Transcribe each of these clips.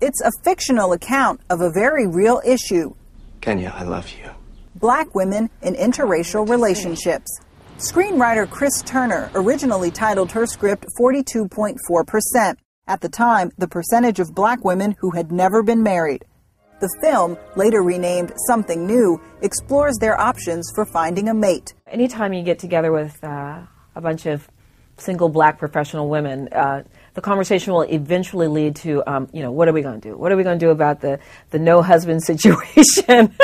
It's a fictional account of a very real issue Kenya, I love you. black women in interracial relationships. Screenwriter Kriss Turner originally titled her script 42.4%. At the time, the percentage of black women who had never been married. The film, later renamed Something New, explores their options for finding a mate. Anytime you get together with uh, a bunch of single black professional women, uh, the conversation will eventually lead to, um, you know, what are we going to do? What are we going to do about the, the no husband situation?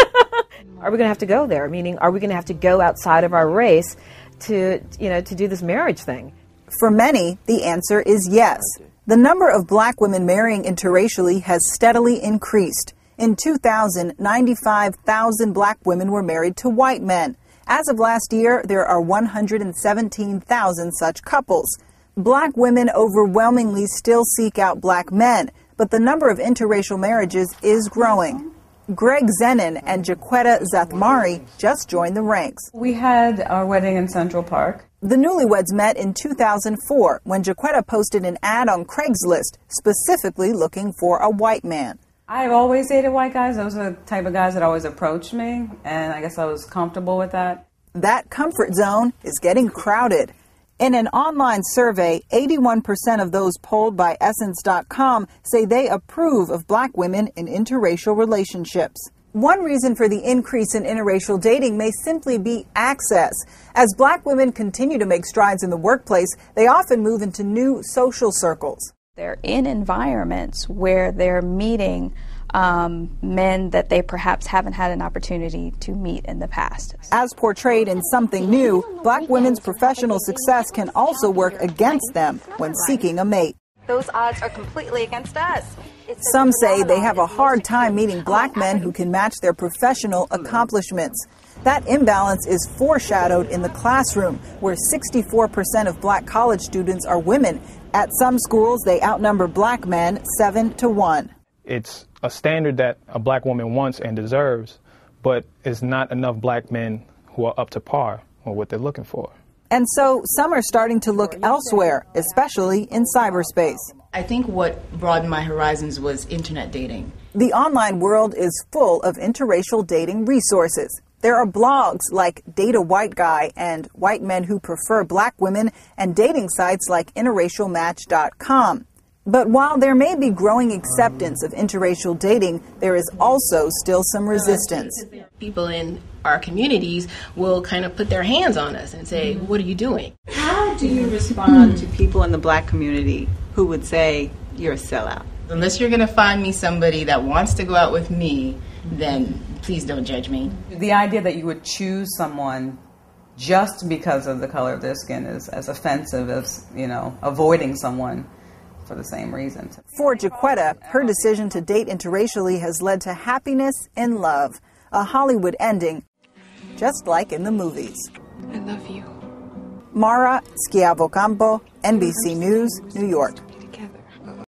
are we going to have to go there? Meaning, are we going to have to go outside of our race to, you know, to do this marriage thing? For many, the answer is yes. The number of black women marrying interracially has steadily increased. In 2000, 95,000 black women were married to white men. As of last year, there are 117,000 such couples. Black women overwhelmingly still seek out black men, but the number of interracial marriages is growing. Greg Zenin and Jaquetta Zathmari just joined the ranks. We had our wedding in Central Park. The newlyweds met in 2004 when Jaquetta posted an ad on Craigslist specifically looking for a white man. I've always dated white guys. Those are the type of guys that always approached me, and I guess I was comfortable with that. That comfort zone is getting crowded. In an online survey, 81% of those polled by Essence.com say they approve of black women in interracial relationships. One reason for the increase in interracial dating may simply be access. As black women continue to make strides in the workplace, they often move into new social circles. They're in environments where they're meeting um, men that they perhaps haven't had an opportunity to meet in the past. As portrayed in Something New, black women's professional success can also work against them when seeking a mate. Those odds are completely against us. Some say they have a hard time meeting black men who can match their professional accomplishments. That imbalance is foreshadowed in the classroom, where 64% of black college students are women. At some schools, they outnumber black men 7 to 1. It's a standard that a black woman wants and deserves, but it's not enough black men who are up to par on what they're looking for. And so some are starting to look elsewhere, especially in cyberspace. I think what broadened my horizons was internet dating. The online world is full of interracial dating resources. There are blogs like Date a White Guy and White Men Who Prefer Black Women and dating sites like interracialmatch.com. But while there may be growing acceptance of interracial dating, there is also still some resistance. People in our communities will kind of put their hands on us and say, What are you doing? How do you respond to people in the black community who would say you're a sellout? Unless you're going to find me somebody that wants to go out with me, then please don't judge me. The idea that you would choose someone just because of the color of their skin is as offensive as, you know, avoiding someone for the same reason. For Jaquetta, her decision to date interracially has led to happiness and love, a Hollywood ending, just like in the movies. I love you. Mara Schiavocampo, NBC News, New York.